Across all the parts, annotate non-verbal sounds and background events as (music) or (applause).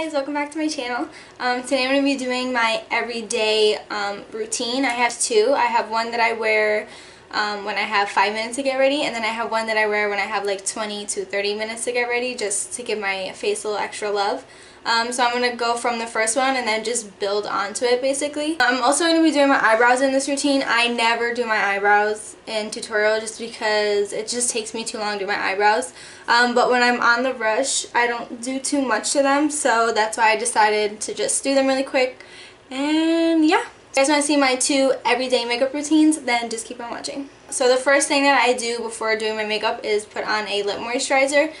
guys, welcome back to my channel. Um, today I'm going to be doing my everyday um, routine. I have two. I have one that I wear um, when I have 5 minutes to get ready and then I have one that I wear when I have like 20 to 30 minutes to get ready just to give my face a little extra love. Um, so I'm going to go from the first one and then just build onto it basically. I'm also going to be doing my eyebrows in this routine. I never do my eyebrows in tutorial just because it just takes me too long to do my eyebrows. Um, but when I'm on the rush, I don't do too much to them so that's why I decided to just do them really quick. And yeah. If you guys want to see my two everyday makeup routines, then just keep on watching. So the first thing that I do before doing my makeup is put on a lip moisturizer.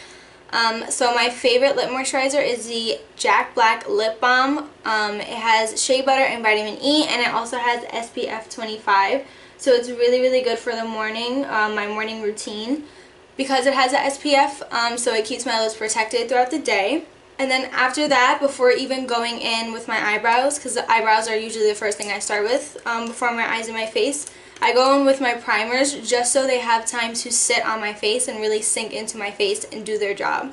Um, so my favorite lip moisturizer is the Jack Black Lip Balm. Um, it has shea butter and vitamin E and it also has SPF 25. So it's really, really good for the morning, um, my morning routine. Because it has a SPF, um, so it keeps my lips protected throughout the day. And then after that, before even going in with my eyebrows, because the eyebrows are usually the first thing I start with um, before my eyes and my face, I go in with my primers just so they have time to sit on my face and really sink into my face and do their job.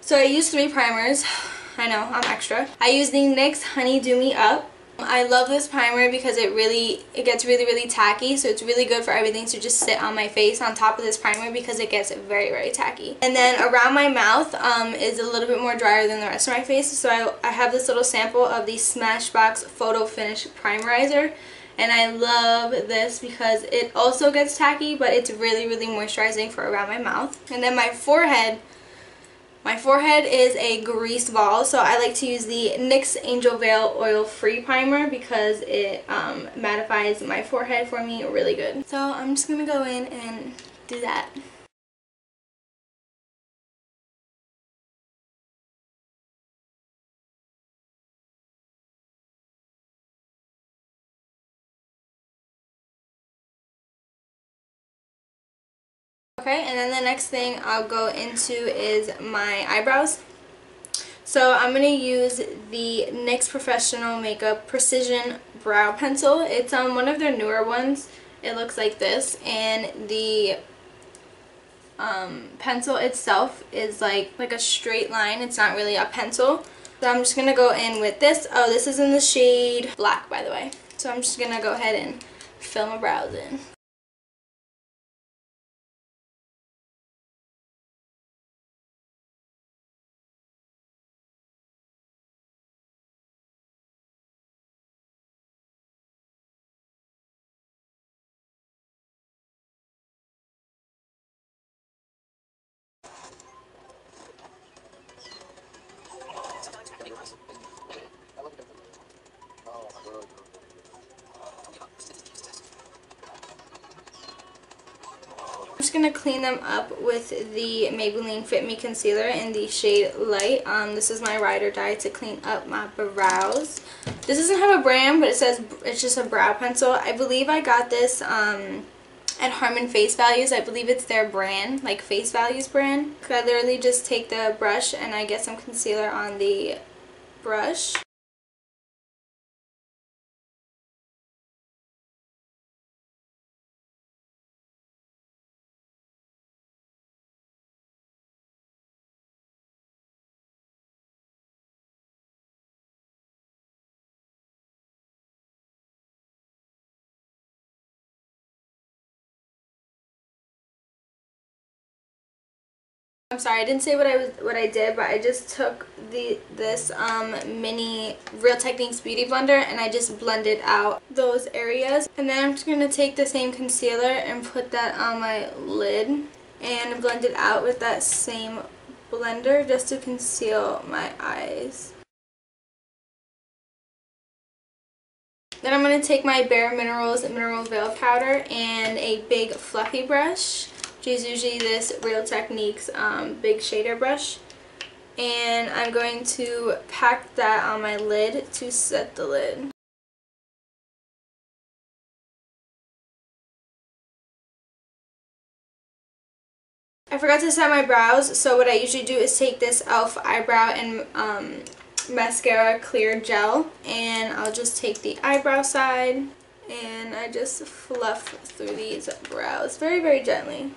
So I use three primers. (sighs) I know, I'm extra. I use the NYX Honey Dew Me Up. I love this primer because it really, it gets really, really tacky. So it's really good for everything to just sit on my face on top of this primer because it gets very, very tacky. And then around my mouth um, is a little bit more drier than the rest of my face. So I, I have this little sample of the Smashbox Photo Finish Primerizer and I love this because it also gets tacky but it's really really moisturizing for around my mouth. And then my forehead my forehead is a grease ball so I like to use the NYX Angel Veil Oil Free Primer because it um, mattifies my forehead for me really good. So I'm just gonna go in and do that Okay, and then the next thing I'll go into is my eyebrows. So I'm going to use the NYX Professional Makeup Precision Brow Pencil. It's um, one of their newer ones. It looks like this. And the um, pencil itself is like, like a straight line. It's not really a pencil. So I'm just going to go in with this. Oh, this is in the shade black, by the way. So I'm just going to go ahead and fill my brows in. Just going to clean them up with the Maybelline Fit Me Concealer in the shade Light. Um, this is my ride or die to clean up my brows. This doesn't have a brand, but it says it's just a brow pencil. I believe I got this um, at Harmon Face Values. I believe it's their brand, like Face Values brand. I literally just take the brush and I get some concealer on the brush. I'm sorry, I didn't say what I was what I did, but I just took the this um, mini Real Techniques Beauty Blender and I just blended out those areas. And then I'm just going to take the same concealer and put that on my lid and blend it out with that same blender just to conceal my eyes. Then I'm going to take my Bare Minerals Mineral Veil Powder and a big fluffy brush is usually this Real Techniques um, big shader brush. And I'm going to pack that on my lid to set the lid. I forgot to set my brows, so what I usually do is take this e.l.f. eyebrow and um, mascara clear gel, and I'll just take the eyebrow side, and I just fluff through these brows very, very gently.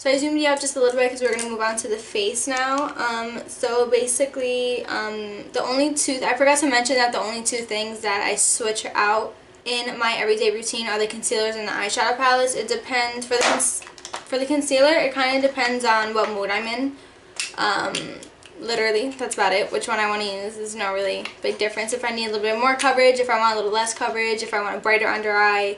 So I zoomed you out just a little bit because we're going to move on to the face now. Um, so basically, um, the only two, I forgot to mention that the only two things that I switch out in my everyday routine are the concealers and the eyeshadow palettes. It depends, for the, for the concealer, it kind of depends on what mood I'm in. Um, literally, that's about it. Which one I want to use is no really big difference. If I need a little bit more coverage, if I want a little less coverage, if I want a brighter under eye,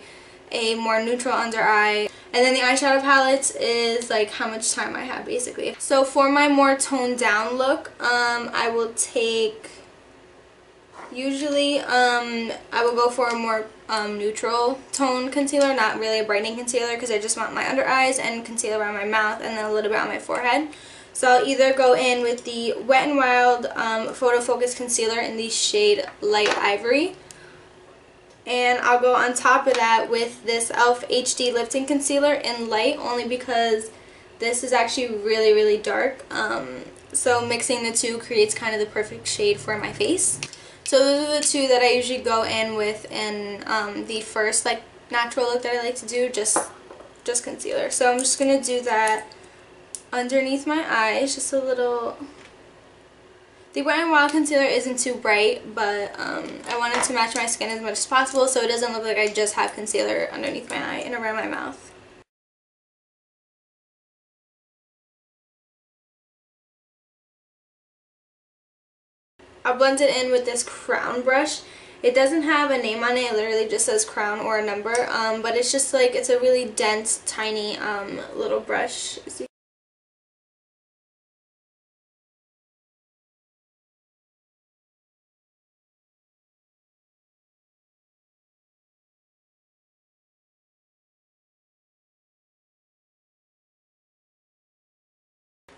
a more neutral under eye. And then the eyeshadow palettes is like how much time I have basically. So for my more toned down look, um, I will take, usually um, I will go for a more um, neutral tone concealer, not really a brightening concealer because I just want my under eyes and concealer around my mouth and then a little bit on my forehead. So I'll either go in with the Wet n Wild um, Photo Focus Concealer in the shade Light Ivory and I'll go on top of that with this e.l.f. HD Lifting Concealer in light only because this is actually really really dark um, so mixing the two creates kind of the perfect shade for my face so those are the two that I usually go in with in um, the first like natural look that I like to do just just concealer so I'm just gonna do that underneath my eyes just a little the Wet n Wild concealer isn't too bright, but um, I wanted to match my skin as much as possible so it doesn't look like I just have concealer underneath my eye and around my mouth. I'll blend it in with this crown brush. It doesn't have a name on it, it literally just says crown or a number, um, but it's just like, it's a really dense, tiny um, little brush.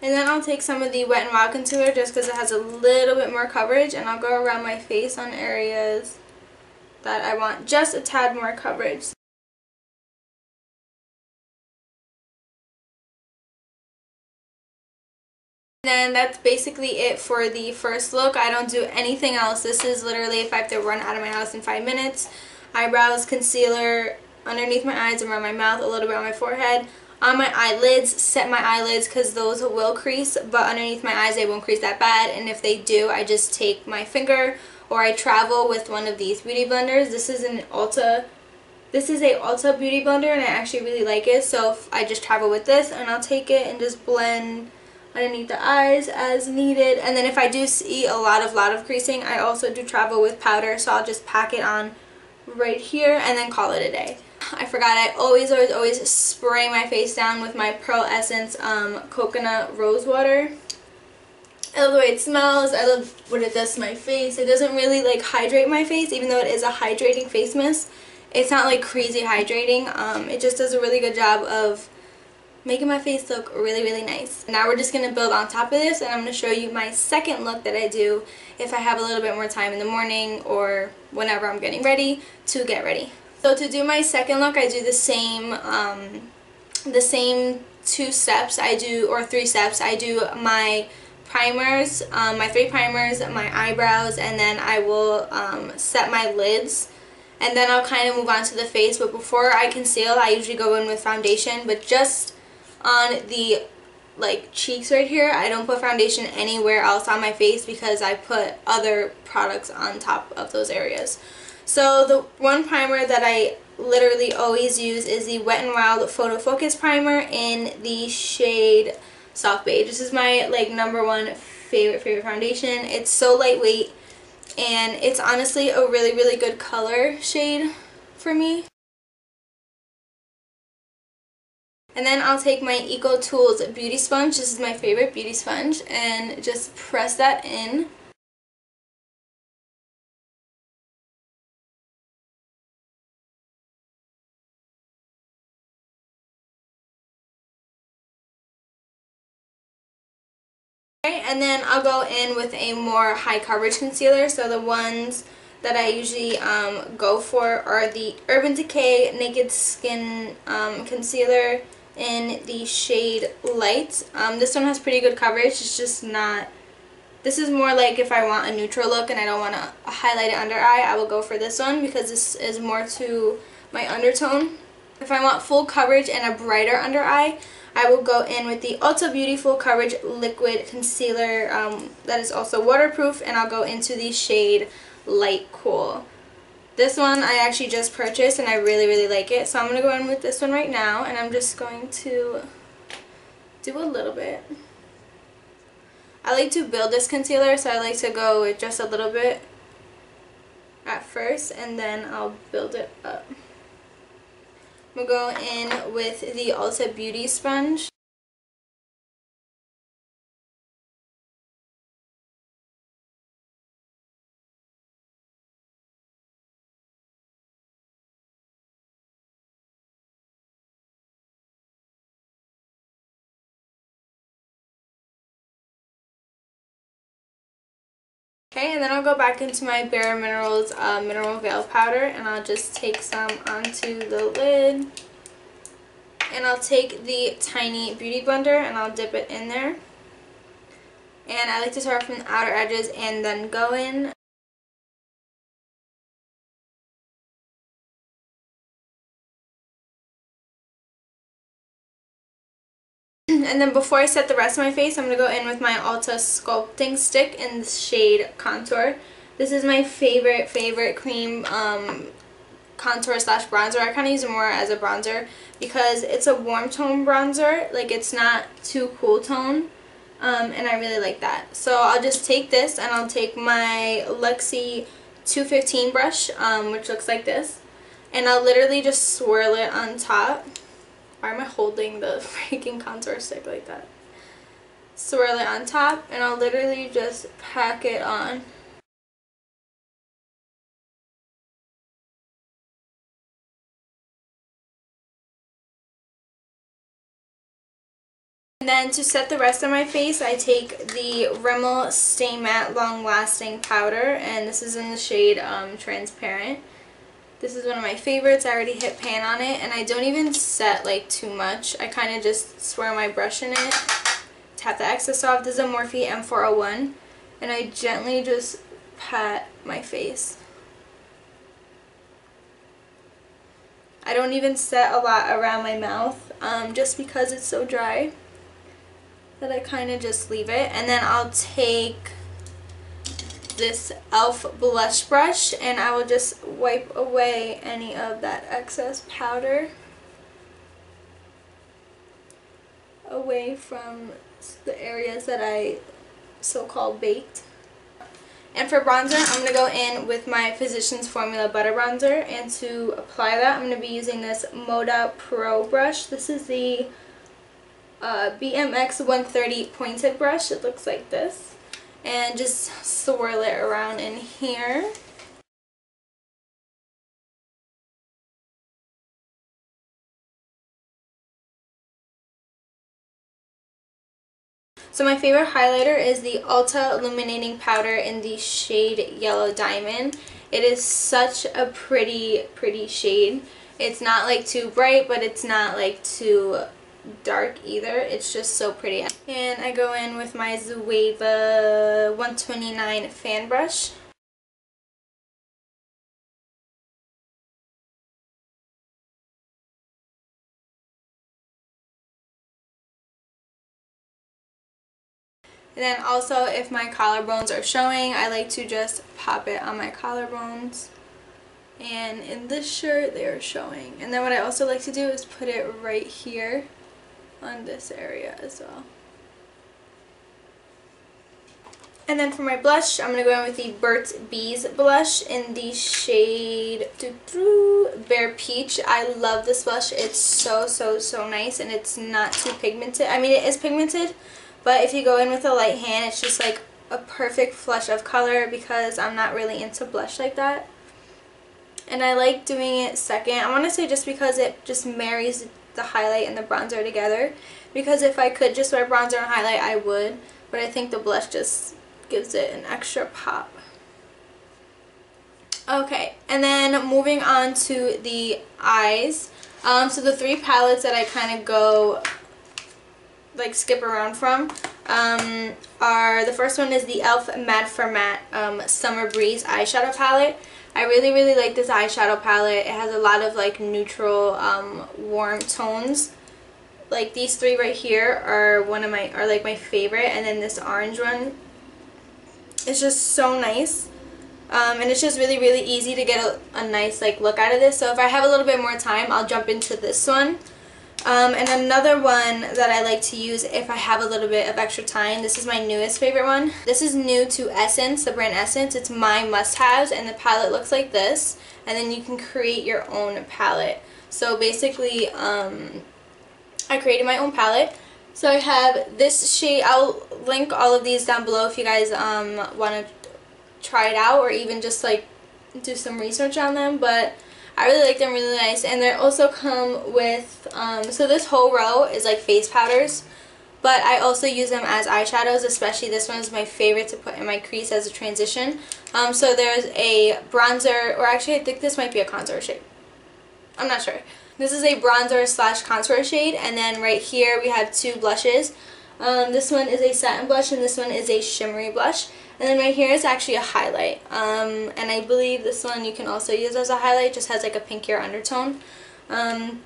And then I'll take some of the Wet n Wild concealer just because it has a little bit more coverage and I'll go around my face on areas that I want just a tad more coverage. And then that's basically it for the first look. I don't do anything else. This is literally if I have to run out of my house in five minutes. Eyebrows, concealer, underneath my eyes, around my mouth, a little bit on my forehead on my eyelids, set my eyelids because those will crease, but underneath my eyes they won't crease that bad. And if they do, I just take my finger or I travel with one of these beauty blenders. This is an Ulta, this is a Ulta beauty blender and I actually really like it. So I just travel with this and I'll take it and just blend underneath the eyes as needed. And then if I do see a lot of, lot of creasing, I also do travel with powder. So I'll just pack it on right here and then call it a day. (sighs) I forgot I always always always spray my face down with my Pearl Essence um, coconut rose water. I love the way it smells. I love what it does to my face. It doesn't really like hydrate my face even though it is a hydrating face mist. It's not like crazy hydrating. Um, it just does a really good job of making my face look really really nice. Now we're just going to build on top of this and I'm going to show you my second look that I do if I have a little bit more time in the morning or whenever I'm getting ready to get ready. So to do my second look, I do the same, um, the same two steps I do, or three steps. I do my primers, um, my three primers, my eyebrows, and then I will um, set my lids. And then I'll kind of move on to the face. But before I conceal, I usually go in with foundation. But just on the like cheeks right here, I don't put foundation anywhere else on my face because I put other products on top of those areas. So the one primer that I literally always use is the Wet n Wild Photo Focus Primer in the shade Soft Beige. This is my like number one favorite, favorite foundation. It's so lightweight and it's honestly a really, really good color shade for me. And then I'll take my Eco Tools Beauty Sponge. This is my favorite beauty sponge. And just press that in. And then I'll go in with a more high coverage concealer. So the ones that I usually um, go for are the Urban Decay Naked Skin um, Concealer in the shade Light. Um, this one has pretty good coverage. It's just not... This is more like if I want a neutral look and I don't want to highlight it under eye, I will go for this one because this is more to my undertone. If I want full coverage and a brighter under eye, I will go in with the Ulta Beauty Full Coverage Liquid Concealer um, that is also waterproof and I'll go into the shade Light Cool. This one I actually just purchased and I really really like it so I'm going to go in with this one right now and I'm just going to do a little bit. I like to build this concealer so I like to go with just a little bit at first and then I'll build it up. We'll go in with the Ulta Beauty Sponge. Okay, and then I'll go back into my Bare Minerals uh, Mineral Veil Powder and I'll just take some onto the lid. And I'll take the tiny Beauty Blender and I'll dip it in there. And I like to start from the outer edges and then go in and then before I set the rest of my face, I'm going to go in with my Ulta Sculpting Stick in the shade Contour. This is my favorite, favorite cream um, contour slash bronzer. I kind of use it more as a bronzer because it's a warm tone bronzer. Like, it's not too cool tone. Um, and I really like that. So I'll just take this and I'll take my Luxie 215 brush, um, which looks like this. And I'll literally just swirl it on top. Why am I holding the (laughs) freaking contour stick like that? Swirl it on top and I'll literally just pack it on. And then to set the rest of my face, I take the Rimmel Stay Matte Long Lasting Powder, and this is in the shade um, Transparent. This is one of my favorites. I already hit pan on it and I don't even set like too much. I kind of just swirl my brush in it, tap the excess off. This is a Morphe M401 and I gently just pat my face. I don't even set a lot around my mouth um, just because it's so dry that I kind of just leave it. And then I'll take this e.l.f. blush brush and I will just wipe away any of that excess powder away from the areas that I so-called baked. And for bronzer, I'm going to go in with my Physicians Formula Butter Bronzer. And to apply that, I'm going to be using this Moda Pro brush. This is the uh, BMX 130 pointed brush. It looks like this and just swirl it around in here. So my favorite highlighter is the Ulta Illuminating Powder in the shade Yellow Diamond. It is such a pretty, pretty shade. It's not like too bright, but it's not like too dark either. It's just so pretty. And I go in with my Zoeva 129 fan brush. And then also if my collarbones are showing, I like to just pop it on my collarbones. And in this shirt, they are showing. And then what I also like to do is put it right here on this area as well. And then for my blush, I'm going to go in with the Burt's Bees blush in the shade Bare Peach. I love this blush. It's so, so, so nice and it's not too pigmented. I mean, it is pigmented, but if you go in with a light hand, it's just like a perfect flush of color because I'm not really into blush like that. And I like doing it second. I want to say just because it just marries the highlight and the bronzer together because if I could just wear bronzer and highlight I would but I think the blush just gives it an extra pop. Okay, and then moving on to the eyes. Um, so the three palettes that I kind of go, like skip around from, um, are, the first one is the e.l.f. Mad for Matte um, Summer Breeze eyeshadow palette. I really, really like this eyeshadow palette. It has a lot of like neutral, um, warm tones. like these three right here are one of my, are like my favorite. And then this orange one is just so nice. Um, and it's just really, really easy to get a, a nice like look out of this. So if I have a little bit more time, I'll jump into this one. Um, and another one that I like to use if I have a little bit of extra time, this is my newest favorite one. This is new to Essence, the brand Essence. It's my must-haves and the palette looks like this. And then you can create your own palette. So basically, um, I created my own palette. So I have this shade, I'll link all of these down below if you guys um, want to try it out or even just like do some research on them. But I really like them, really nice. And they also come with, um, so this whole row is like face powders. But I also use them as eyeshadows, especially this one is my favorite to put in my crease as a transition. Um, so there's a bronzer, or actually I think this might be a contour shade. I'm not sure. This is a bronzer slash contour shade. And then right here we have two blushes. Um, this one is a satin blush and this one is a shimmery blush. And then right here is actually a highlight. Um, and I believe this one you can also use as a highlight. just has like a pinkier undertone. Um,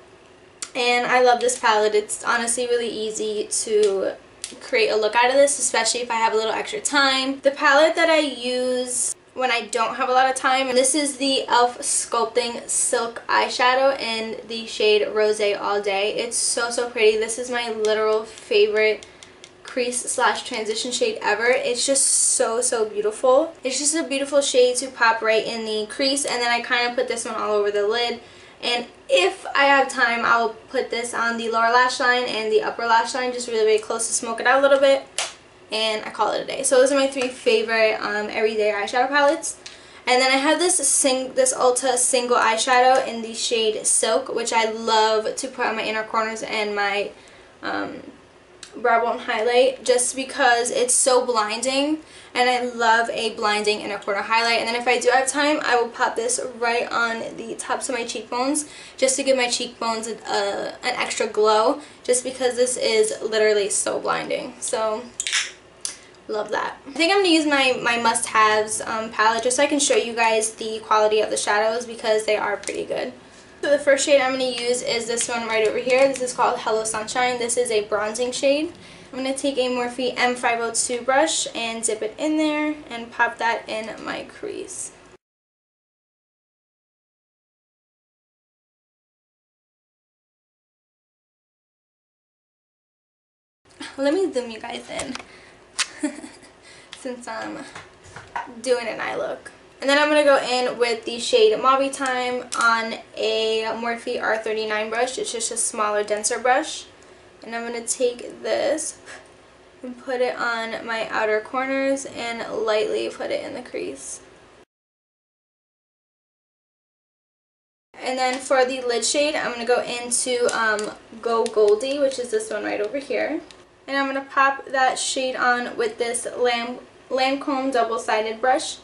and I love this palette. It's honestly really easy to create a look out of this, especially if I have a little extra time. The palette that I use when I don't have a lot of time, this is the e.l.f. Sculpting Silk Eyeshadow in the shade Rose All Day. It's so, so pretty. This is my literal favorite crease slash transition shade ever. It's just so, so beautiful. It's just a beautiful shade to pop right in the crease and then I kind of put this one all over the lid. And if I have time, I will put this on the lower lash line and the upper lash line just really, really close to smoke it out a little bit. And I call it a day. So those are my three favorite um, everyday eyeshadow palettes. And then I have this sing this Ulta single eyeshadow in the shade Silk, which I love to put on my inner corners and my um, brow bone highlight just because it's so blinding and I love a blinding inner corner highlight and then if I do have time I will pop this right on the tops of my cheekbones just to give my cheekbones a, a, an extra glow just because this is literally so blinding so love that. I think I'm going to use my, my must-haves um, palette just so I can show you guys the quality of the shadows because they are pretty good. So the first shade I'm going to use is this one right over here. This is called Hello Sunshine. This is a bronzing shade. I'm going to take a Morphe M502 brush and dip it in there and pop that in my crease. (laughs) Let me zoom you guys in (laughs) since I'm doing an eye look. And then I'm going to go in with the shade Mauve Time on a Morphe R39 brush. It's just a smaller, denser brush. And I'm going to take this and put it on my outer corners and lightly put it in the crease. And then for the lid shade, I'm going to go into um, Go Goldie, which is this one right over here. And I'm going to pop that shade on with this Lam Lancome double-sided brush.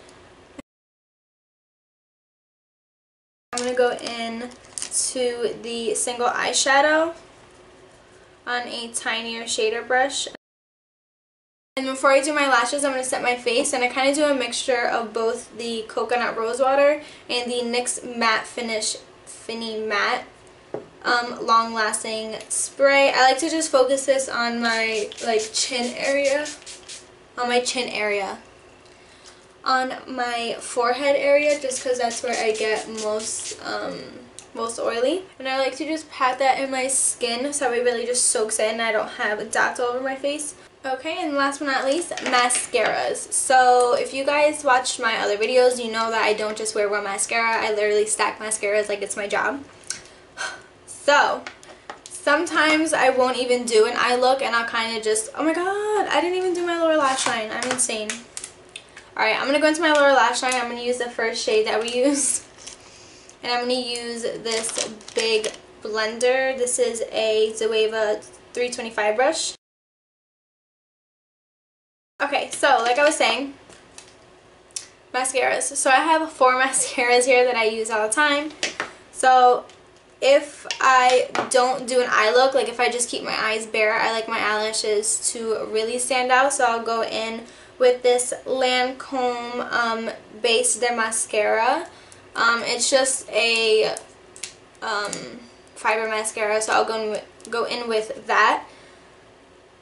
In to the single eyeshadow on a tinier shader brush. And before I do my lashes, I'm going to set my face, and I kind of do a mixture of both the Coconut Rose Water and the NYX Matte Finish Finny Matte um, Long Lasting Spray. I like to just focus this on my like chin area, on my chin area on my forehead area just because that's where I get most um, most oily. And I like to just pat that in my skin so it really just soaks in and I don't have dots all over my face. Okay, and last but not least, mascaras. So if you guys watched my other videos, you know that I don't just wear one mascara. I literally stack mascaras like it's my job. (sighs) So, sometimes I won't even do an eye look and I'll kind of just, oh my god, I didn't even do my lower lash line. I'm insane. Alright, I'm going to go into my lower lash line. I'm going to use the first shade that we (laughs) use. And I'm going to use this big blender. This is a Zoeva 325 brush. Okay, so like I was saying, mascaras. So I have four (laughs) mascaras here that I use all the time. So if I don't do an eye look, like if I just keep my eyes bare, I like my eyelashes to really stand out. So I'll go in with this Lancome um, Base de Mascara. Um, it's just a um, fiber mascara, so I'll go in with, go in with that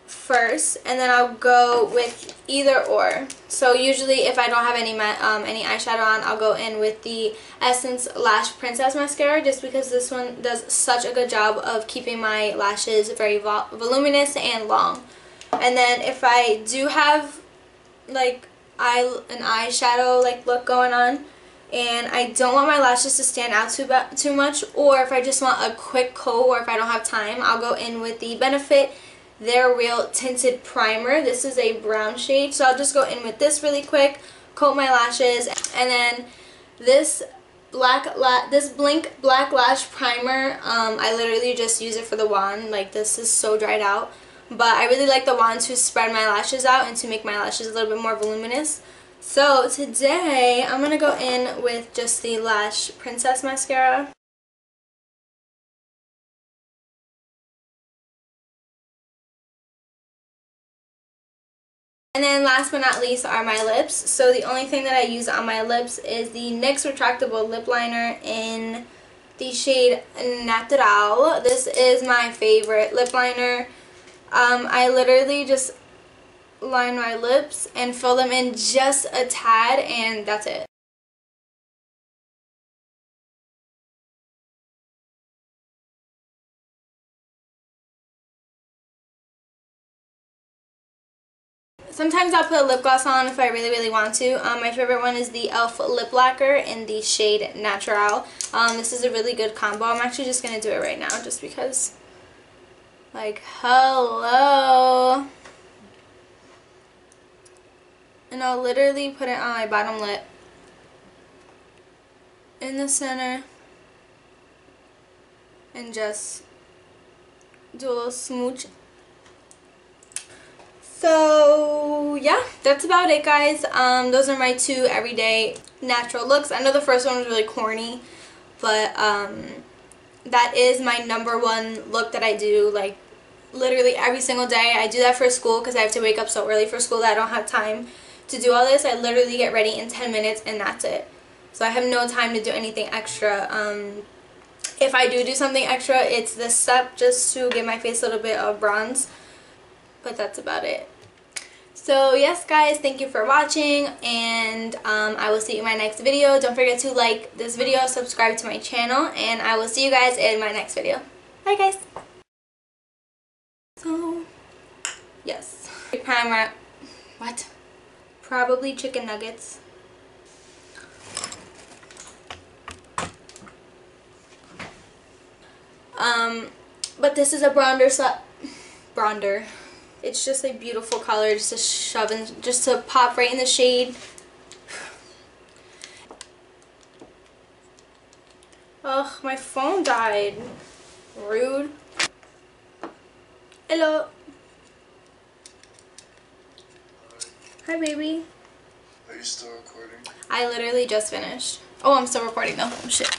first and then I'll go with either or. So usually if I don't have any um, any eyeshadow on, I'll go in with the Essence Lash Princess Mascara just because this one does such a good job of keeping my lashes very vol voluminous and long. And then if I do have like eye an eyeshadow like look going on and I don't want my lashes to stand out too too much or if I just want a quick coat or if I don't have time, I'll go in with the Benefit They're Real Tinted Primer. This is a brown shade, so I'll just go in with this really quick, coat my lashes, and then this black la this Blink Black Lash Primer, um, I literally just use it for the wand. Like, this is so dried out. But I really like the wand to spread my lashes out and to make my lashes a little bit more voluminous. So today, I'm going to go in with just the Lash Princess Mascara. And then last but not least are my lips. So the only thing that I use on my lips is the NYX Retractable Lip Liner in the shade Natural. This is my favorite lip liner. Um, I literally just line my lips and fill them in just a tad and that's it. Sometimes I'll put a lip gloss on if I really, really want to. Um, my favorite one is the e.l.f. Lip Lacquer in the shade Natural. Um, this is a really good combo. I'm actually just going to do it right now just because, like, hello. And I'll literally put it on my bottom lip. In the center. And just do a little smooch so yeah, that's about it guys. Um, those are my two everyday natural looks. I know the first one was really corny, but um, that is my number one look that I do like literally every single day. I do that for school because I have to wake up so early for school that I don't have time to do all this. I literally get ready in 10 minutes and that's it. So I have no time to do anything extra. Um, if I do do something extra, it's this step just to give my face a little bit of bronze. But that's about it. So yes guys, thank you for watching and um, I will see you in my next video. Don't forget to like this video, subscribe to my channel, and I will see you guys in my next video. Bye guys! So, yes. Primer, what? Probably chicken nuggets. Um, but this is a bronder, bronder. It's just a beautiful color just to shove in, just to pop right in the shade. Ugh, my phone died. Rude. Hello. Hi, baby. Are you still recording? I literally just finished. Oh, I'm still recording though. Oh, shit.